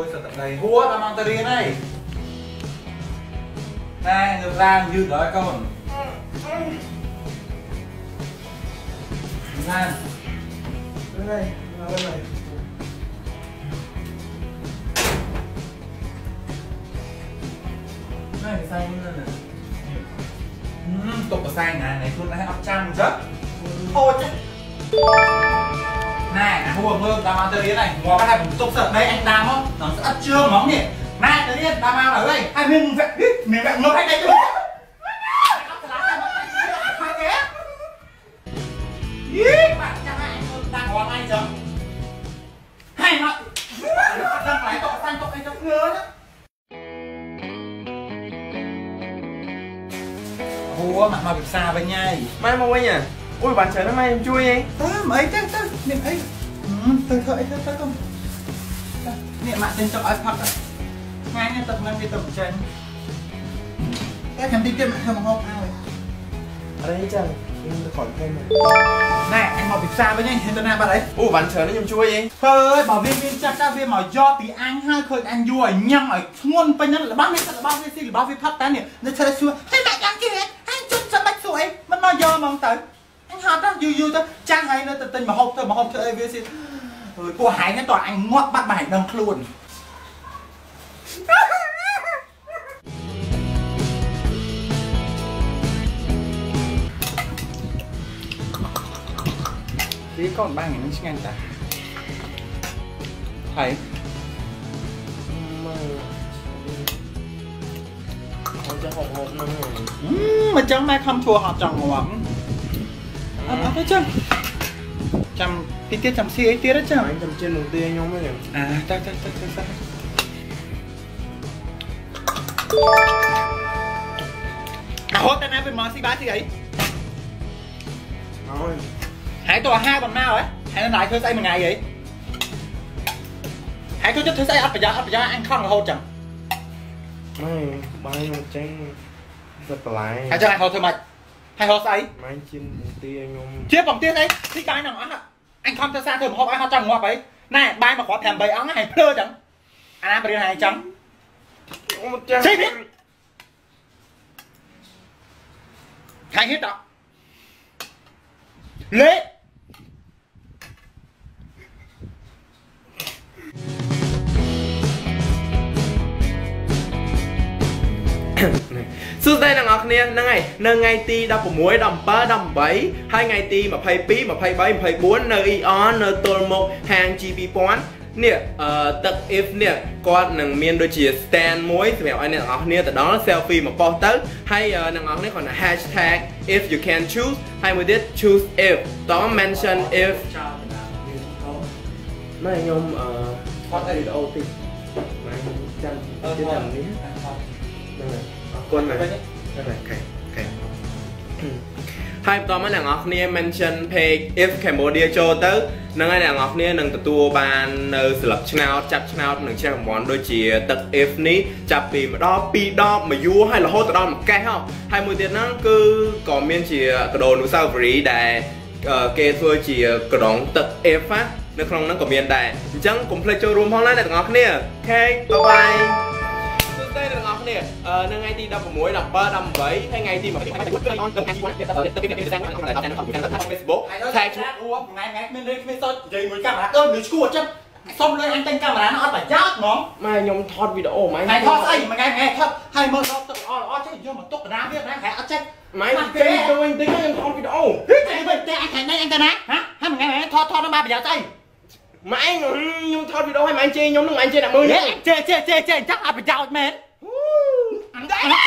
អូយសត្វតែហួរតាមមកទៅរៀនហើយណែនៅឡានយឺតដល់កូនឡាន đây vào bên này ណែផ្សាយនេះណាទុកផ្សាយណានៃខ្លួន này mua hương đam ăn tới đến này ngó cái này cũng sốc sợ. Đây anh đam không, nó sẽ ấp chưa móng nhỉ. Này tới đến đam ăn ở đây hai miếng vẹn miếng vẹn ngốc anh này chứ Ủa, mặt mà việc xa bên nhai. Mai mau anh à. nhỉ, Ui, bạn trời nó mai em chui anh Tớ, mấy chắc tớ នអីទៅធ្វើអីទៅទៅកុំនេះម៉ាក់ទិញទឹកឲ្យផឹកថ្ងៃនេះទឹកនឹងវាទឹកចេញតែខ្ញុំទីទៀតមកធ្វើមកហូបឲ្យ ở đây chẳng em được khỏi thêm này ណែអញមកពិសាវិញហើយទៅណាបាត់អី ui bạn chờ nó em chui đi ហើយបើវាមានចាស់ចាស់វាមកយកពីអញហើយឃើញអញយូរឲ្យញ៉ាំឲ្យធ្ងន់ពេញហ្នឹងរបស់នេះរបស់វាស៊ីរបស់វាផឹកតែនេះនៅឆ្លេះសួរហើយម៉ាក់យ៉ាងជឿអញជន់ចាំបាច់សួរអីមិនមកយកហ្មងទៅអញ ហត់ទៅយូរយូរទៅចាស់ហើយនៅទៅទិញមកហូបទៅមកហូបធ្វើអីវាស៊ីអើយពួកហែងហ្នឹងតើអញងាប់បាត់បែរដឹងខ្លួនទីកូនបាំងនេះឆ្ងាញ់តាហើយ mà không cho hộp hộp năm rồi មិនចឹងម៉ែខំធ្វើហត់ចង់ងាប់ អត់អត់ទេចឹងចាំទីទៀតចាំស៊ីអីទៀតទេចឹង anh cầm trên đầu tiên nhóm ấy này អាទៅទៅទៅទៅទៅរហូតតែណាវាមកស៊ីបាយស៊ីអី thôi ហើយតោះអាហារបំមកហ៎ហើយនៅណាធ្វើស្អីមួយថ្ងៃអីហើយគាត់ចិត្តធ្វើស្អីអត់ប្រយោជន៍អត់ប្រយោជន៍អញខំរហូតចឹង này bay một tranh giật lại ហើយចឹងអញហូតធ្វើម៉េច ហើយហូតស្អី mai trên đầu tiên nhóm ជាបំទៀតអីស៊ីបាយនឹងអស់អញខំទៅសារធ្វើម្ហូបឲ្យហត់ចង់ងាប់អីណែបាយមកគ្រាប់8អង្គហើយភ្លឺចឹងអាណាបរិញ្ញាហើយចឹង một tranh Chơi biết. ថ្ងៃហេតុតលេ សួស្តីអ្នកនរគ្នាហ្នឹងហើយនៅថ្ងៃទី16 17 18ហើយថ្ងៃទី22 23 24នៅ EON នៅទល់មុខហាង G2000 នេះអឺទឹក if នេះគាត់នឹងមានដូចជា stand មួយសម្រាប់ឲ្យអ្នកនរគ្នាទៅដល់ selfie មកប៉ុស្តិ៍ទៅហើយអឺអ្នកនរគ្នាគាត់ណា hashtag if you can choose ហើយមួយទៀត choose if តោះ mention if ម៉ែខ្ញុំអឺថតវីដេអូតិចម៉ែខ្ញុំចាំអឺជិះថតតាមនេះថតហ្នឹងហើយ អរគុណណាស់វិញអូខេអូខេហើយបន្តមកអ្នកនរគ្នា mention page if Cambodia ចូលទៅហ្នឹងហើយអ្នកនរគ្នានឹងទទួលបាននៅស្លឹកឆ្នោតចាប់ឆ្នោតនឹងឆ្នាំរង្វាន់ដូចជាទឹក if នេះចាប់ពីម្ដងពីរដបមួយយួរហើយរហូតទៅដល់មួយកេះហ៎ហើយមួយទៀតហ្នឹងគឺក៏មានជាកដោនុសាវរីយ៍ដែលអឺគេធ្វើជាក្រុងទឹក if ណានៅក្នុងហ្នឹងក៏មានដែរអញ្ចឹងកុំភ្លេចចូលរួមផងណាអ្នកទាំងអស់គ្នាអូខេបាយបាយសួស្តីអ្នកទាំងអស់គ្នាអឺនៅថ្ងៃទី16 17 18ហើយថ្ងៃទី20ថ្ងៃទី1គឺអនទៅខាងទី1ទៅទៅទៅទៅតាមតាមតាមតាម Facebook ថែ tag ឆ្លាតអួបថ្ងៃថ្ងៃគ្មានលេខគ្មានសុតនិយាយមួយកាមេរ៉ាទៅលឺឈួតចឹងសុំលុយអញទិញកាមេរ៉ានោះអត់ប្រយោជន៍ហ្មងម៉ែខ្ញុំថតវីដេអូម៉ែថ្ងៃថតស្អីមួយថ្ងៃថ្ងៃថតហើយមើលរកទឹកល្អល្អចេះយកមកទុកកណ្ដាលវាណាថ្ងៃអត់ចេះម៉ែចេញទៅវិញតិចខ្ញុំថតវីដេអូហីតែវិញតែអញថ្ងៃនេះអញទៅណាហ៎ហើយមួយថ្ងៃថតថតនោះមកប្រយោជន៍ស្អីម៉ែខ្ញុំថតវីដេអូឲ្យម៉ែជេរខ្ញុំនឹងម៉ែជេរអ្នកមើលចេះនេះចេះចេះចេះចេះអញ្ចឹងអត់ប្រយោជន៍មែនអត់ដែរ No!